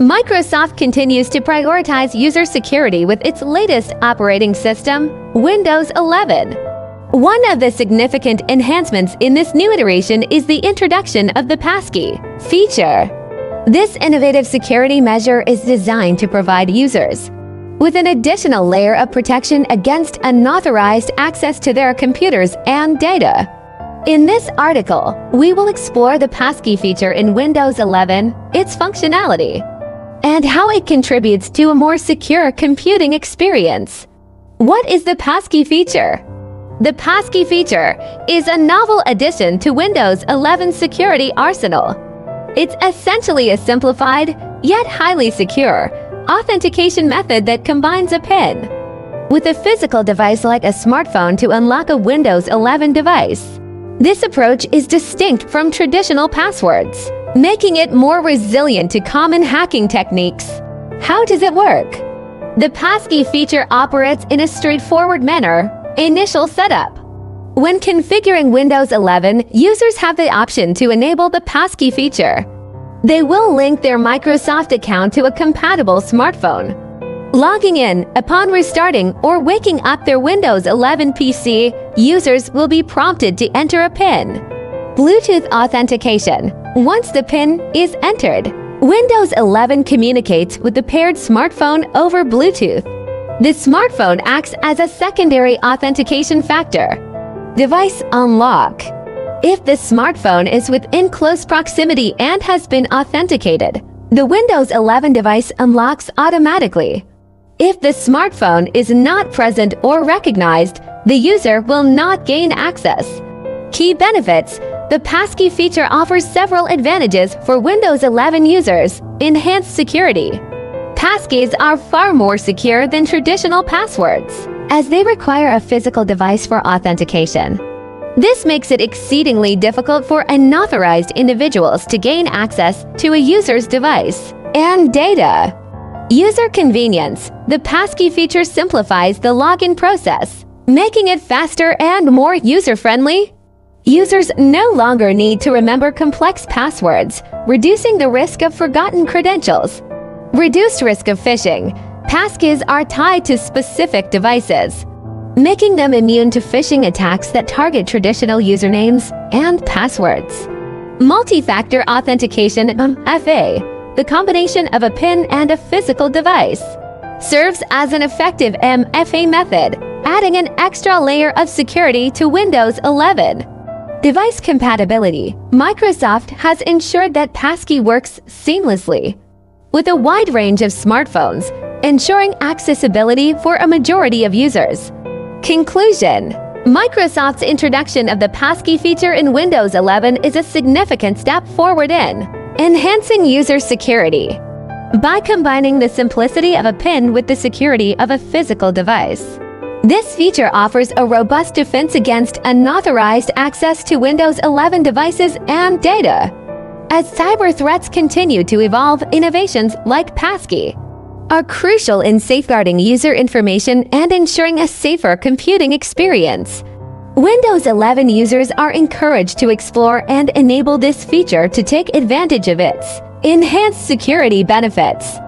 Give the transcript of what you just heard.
Microsoft continues to prioritize user security with its latest operating system, Windows 11. One of the significant enhancements in this new iteration is the introduction of the passkey feature. This innovative security measure is designed to provide users with an additional layer of protection against unauthorized access to their computers and data. In this article, we will explore the passkey feature in Windows 11, its functionality, and how it contributes to a more secure computing experience. What is the passkey feature? The passkey feature is a novel addition to Windows 11 security arsenal. It's essentially a simplified, yet highly secure, authentication method that combines a PIN with a physical device like a smartphone to unlock a Windows 11 device. This approach is distinct from traditional passwords making it more resilient to common hacking techniques. How does it work? The passkey feature operates in a straightforward manner. Initial setup. When configuring Windows 11, users have the option to enable the passkey feature. They will link their Microsoft account to a compatible smartphone. Logging in upon restarting or waking up their Windows 11 PC, users will be prompted to enter a PIN. Bluetooth authentication. Once the PIN is entered, Windows 11 communicates with the paired smartphone over Bluetooth. The smartphone acts as a secondary authentication factor. Device unlock. If the smartphone is within close proximity and has been authenticated, the Windows 11 device unlocks automatically. If the smartphone is not present or recognized, the user will not gain access. Key benefits the passkey feature offers several advantages for Windows 11 users. Enhanced security. Passkeys are far more secure than traditional passwords, as they require a physical device for authentication. This makes it exceedingly difficult for unauthorized individuals to gain access to a user's device and data. User convenience. The passkey feature simplifies the login process, making it faster and more user-friendly Users no longer need to remember complex passwords, reducing the risk of forgotten credentials. Reduced risk of phishing. Passkeys are tied to specific devices, making them immune to phishing attacks that target traditional usernames and passwords. Multi-factor authentication um, MFA, the combination of a PIN and a physical device, serves as an effective MFA method, adding an extra layer of security to Windows 11. Device compatibility. Microsoft has ensured that passkey works seamlessly with a wide range of smartphones, ensuring accessibility for a majority of users. Conclusion Microsoft's introduction of the passkey feature in Windows 11 is a significant step forward in enhancing user security. By combining the simplicity of a PIN with the security of a physical device. This feature offers a robust defense against unauthorized access to Windows 11 devices and data. As cyber threats continue to evolve, innovations like Passkey are crucial in safeguarding user information and ensuring a safer computing experience. Windows 11 users are encouraged to explore and enable this feature to take advantage of its enhanced security benefits.